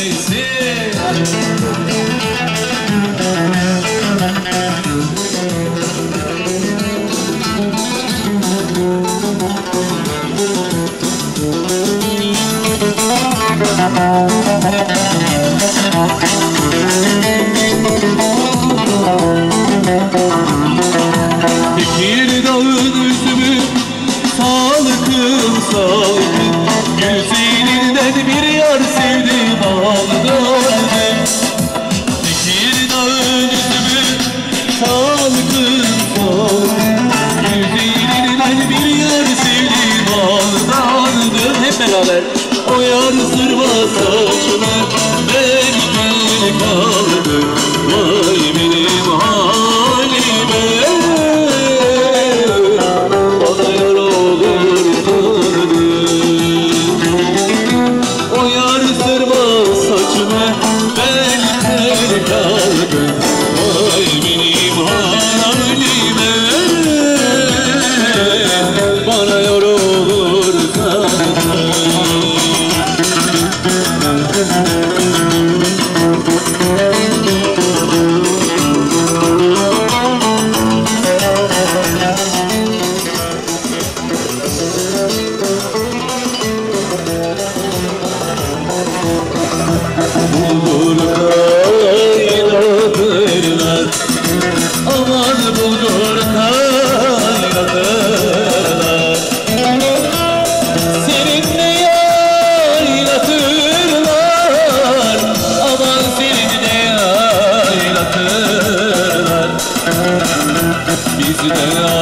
bir tanesi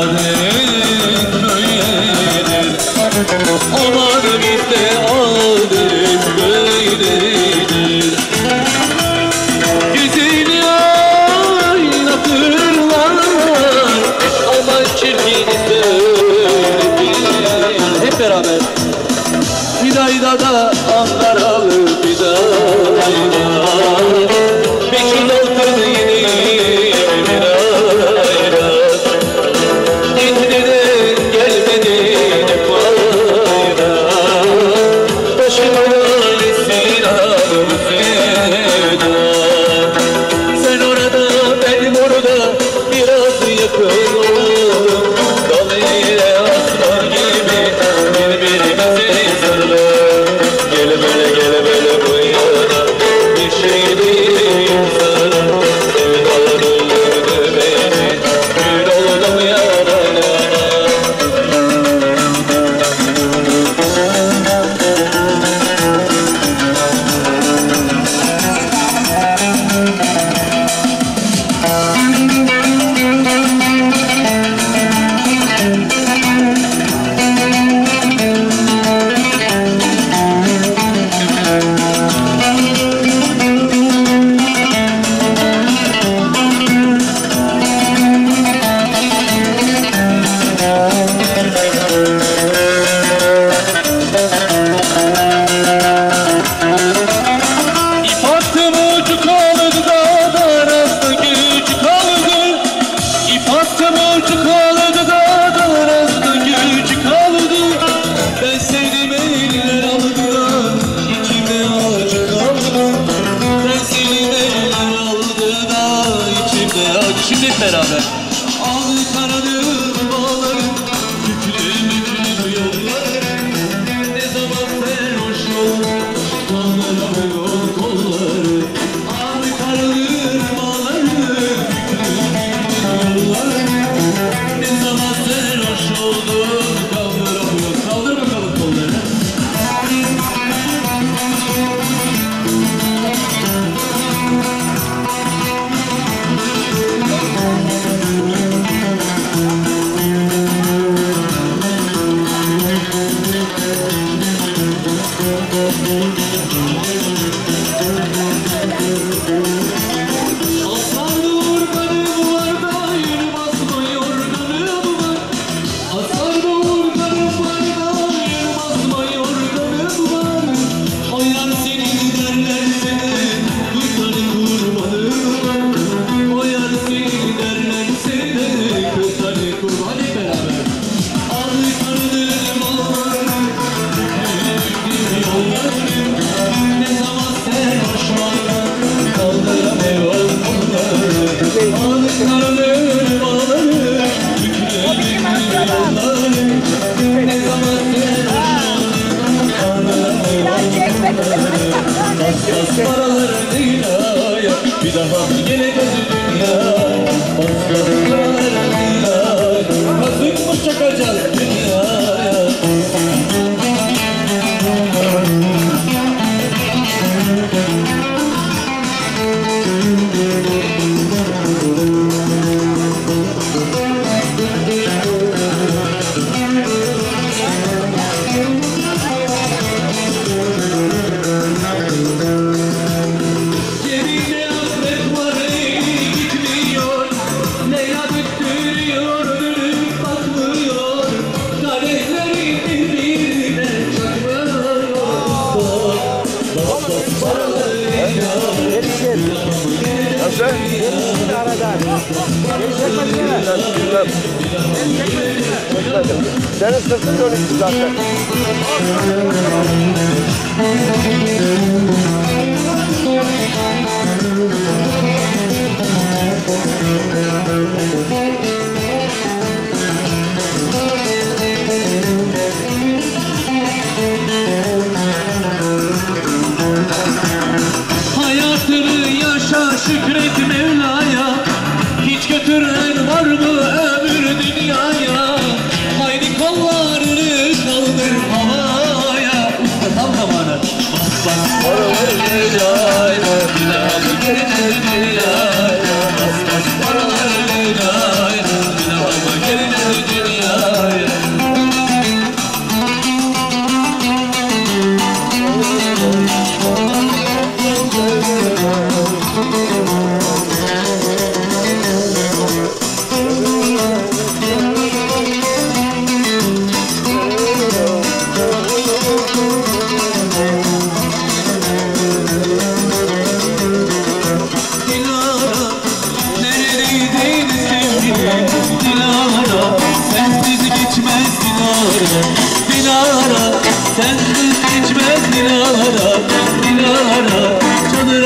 Radhe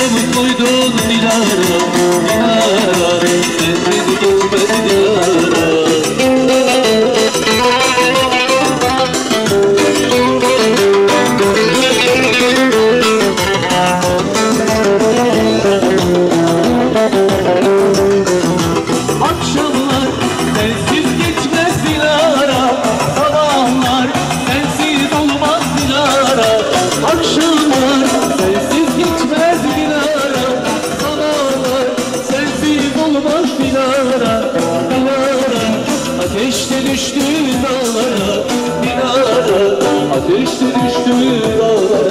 প্রেম কইর নিরার Ateşte düştü dağlara bir Ateşte düştü dağlara.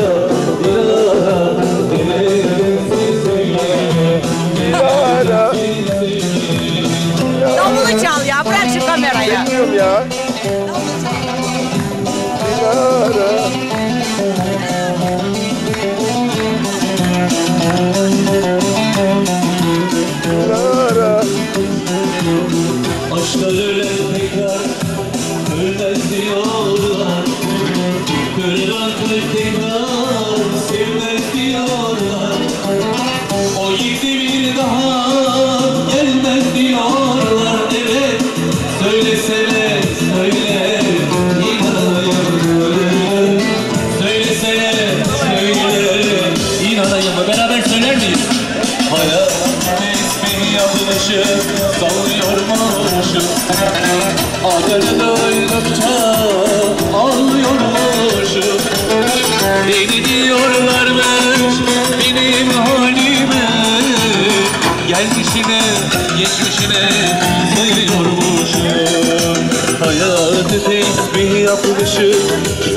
tesbih yapmışım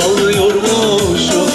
Sallıyormuşum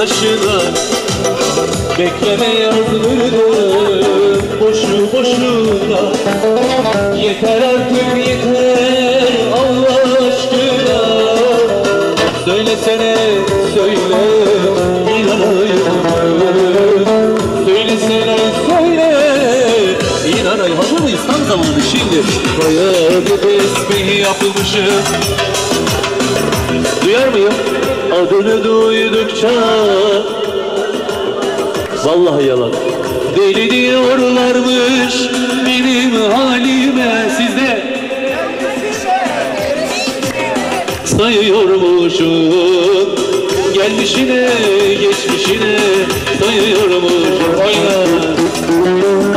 taşılar. Bekleme yazılırdı boşu boşuna. Yeter artık yeter Allah aşkına. Söylesene söyle inanayım. Söylesene söyle. İnanayım. Hazır mıyız? Tam zamanı şimdi. Bayağı bir tesbih yapmışız. Duyar mıyım? Adını duydukça. Vallahi yalan. Deli diyorlarmış benim halime sizde. Sayıyormuşum Gelmişine geçmişine Sayıyormuşum. Oyna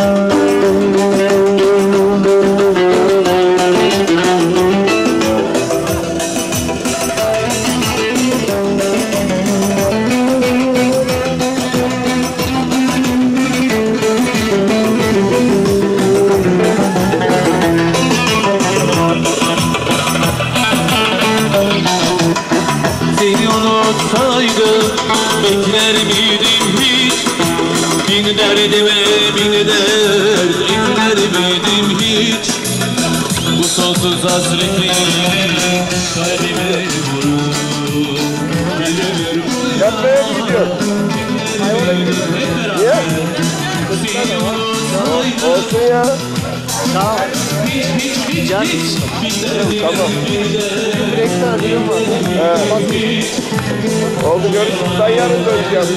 Tamam. Direktör diyorum var. He. Oldu görüşürüz. Ben yarın döneceğim.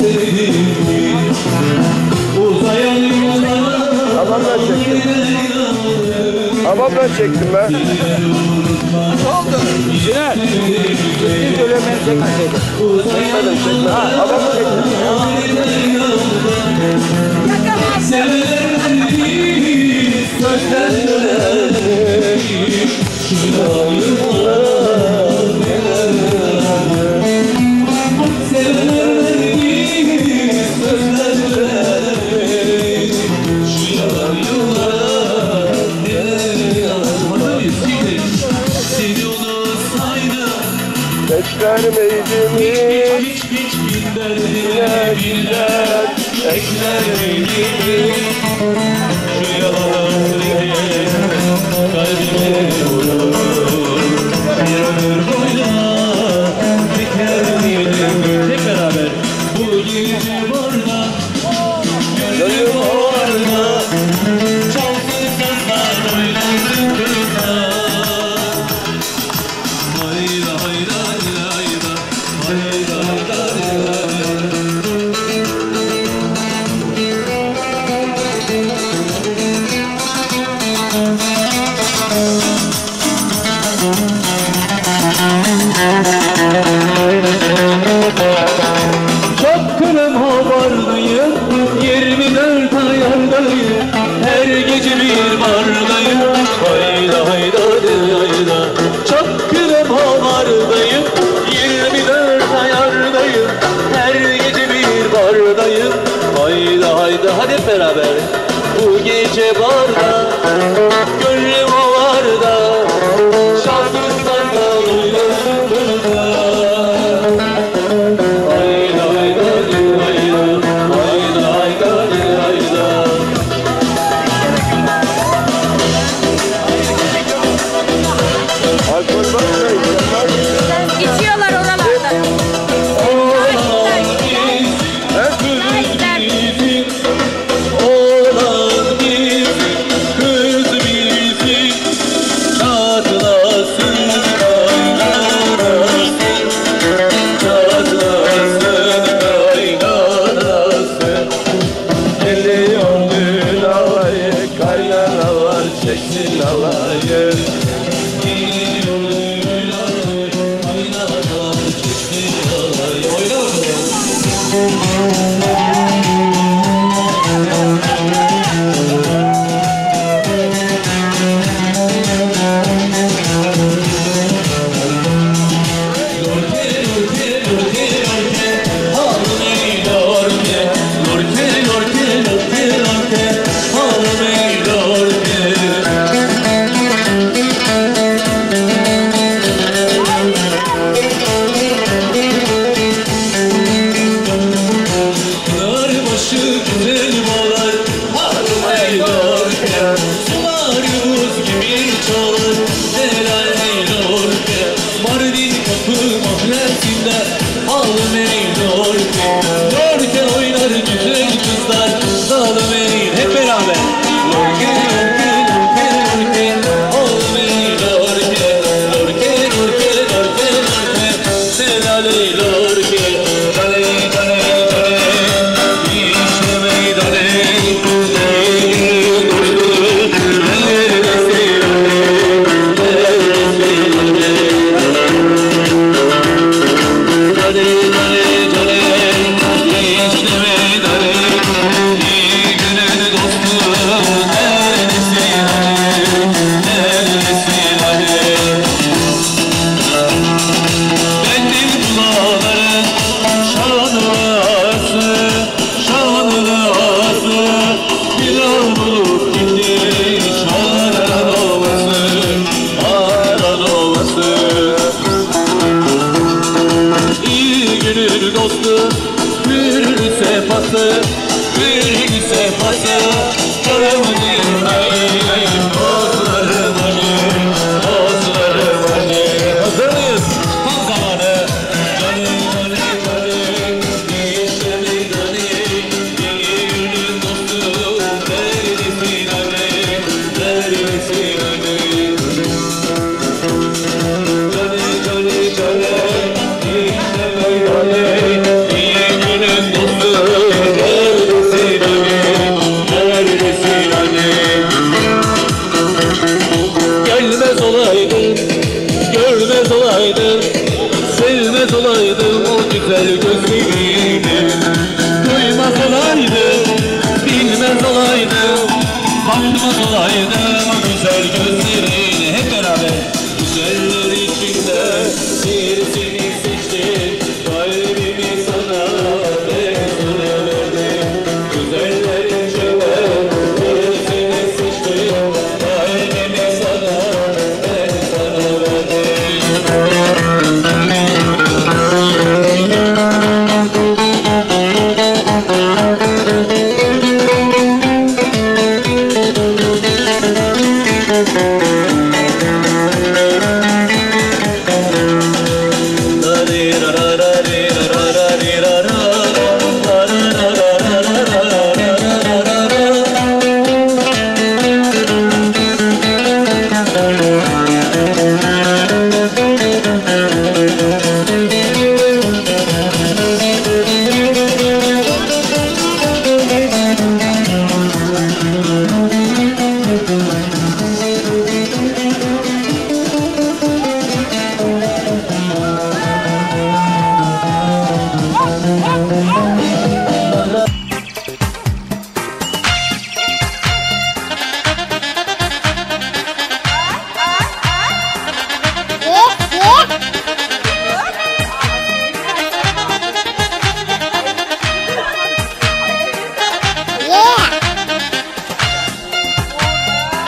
sevdim Uzayan yollara Tamam ben çektim Tamam ben çektim ben Ne oldu? Güzel Bir dönem ben çekmeseydim Çekmedim çekmedim Ha tamam çektim Sözden dönerim Şurayı vermeydim hiç Hiçbir derdine bir dert ekler miydim Şu yalan kalbime